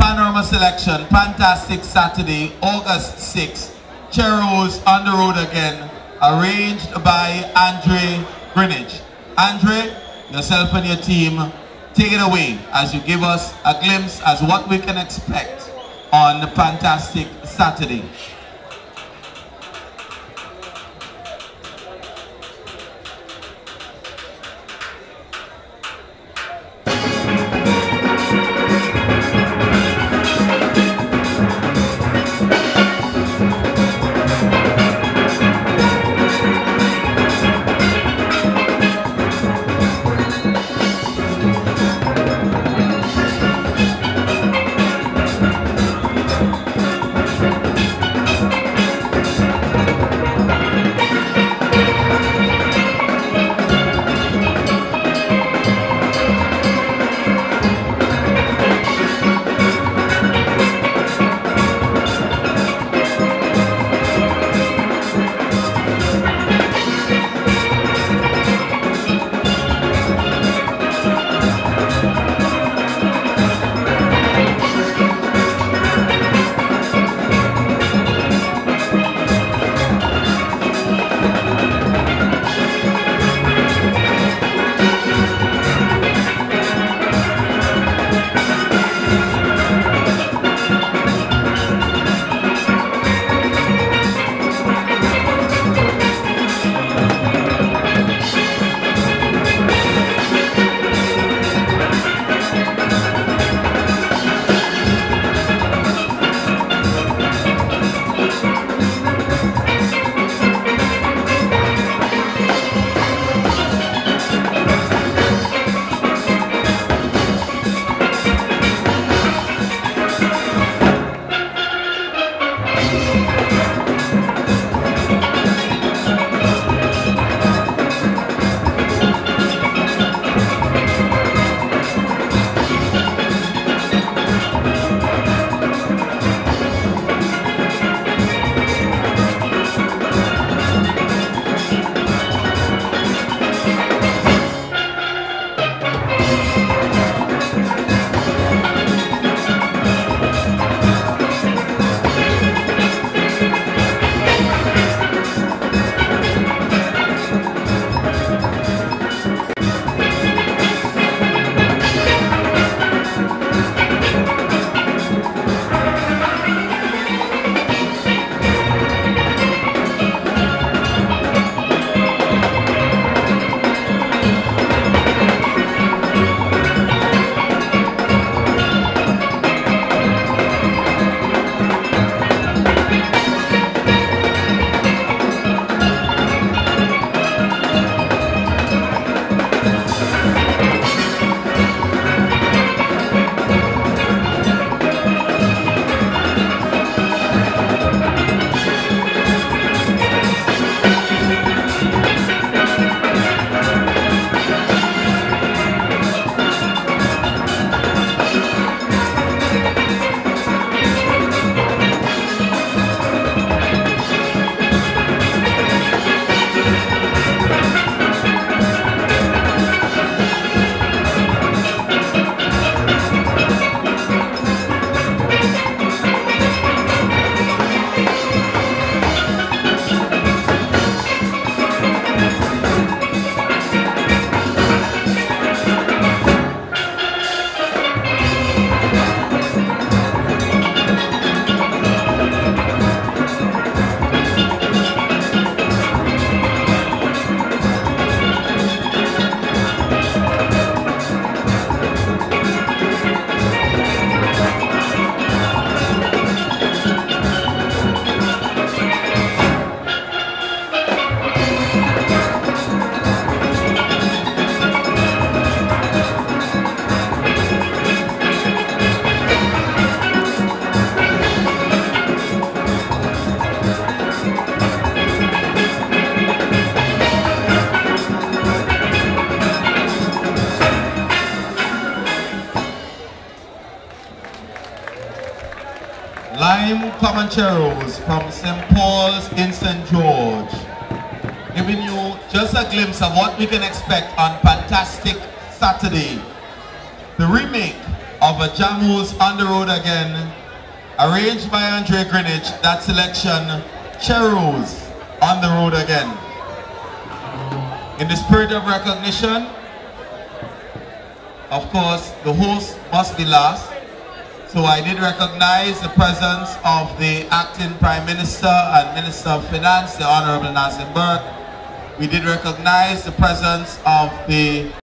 Panorama Selection, Fantastic Saturday, August 6th. Cheros on the road again, arranged by Andre Greenwich. Andre, yourself and your team, take it away as you give us a glimpse as what we can expect on the Fantastic Saturday. Lime Comancheros from St. Paul's in St. George. Giving you just a glimpse of what we can expect on Fantastic Saturday. The remake of a Jamus on the road again. Arranged by Andre Greenwich, that selection, Cheros on the road again. In the spirit of recognition, of course, the host must be last. So I did recognize the presence of the acting Prime Minister and Minister of Finance, the Honorable Nazim Burke. We did recognize the presence of the